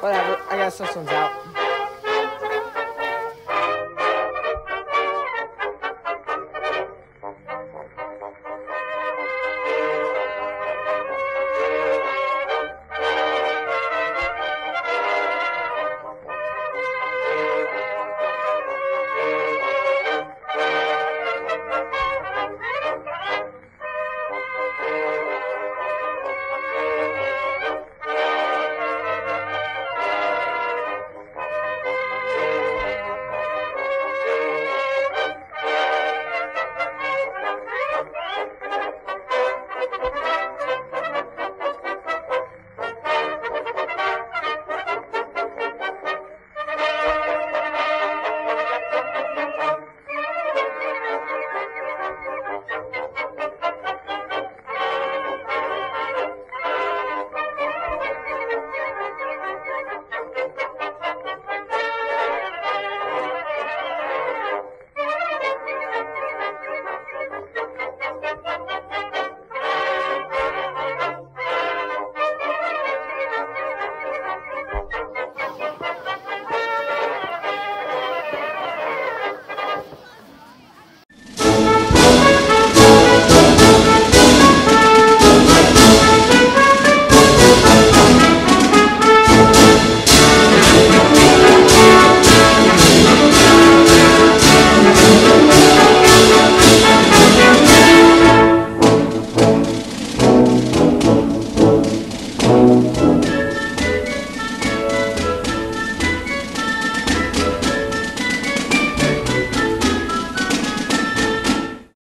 Whatever. I guess this one's out.